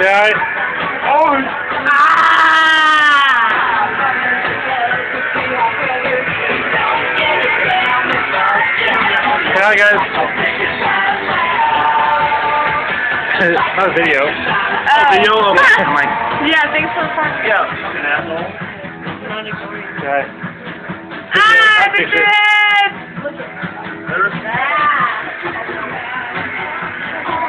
Yeah. Oh! Ah! Hi guys. Not a video. Oh. Uh, a video of my. Yeah, thanks for the Yeah, An asshole. Okay. Ah, Picture. picture it!